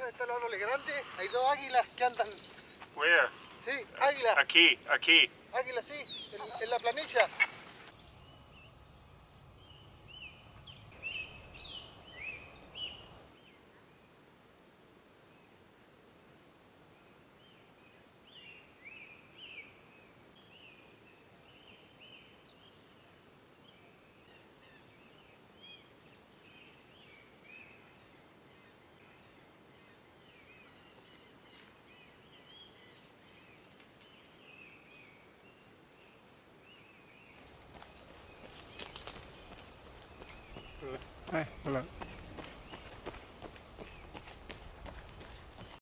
árboles grandes hay dos águilas que andan. Where? Sí, águilas. Aquí, aquí. Águilas, sí, en, en la Hi, hello.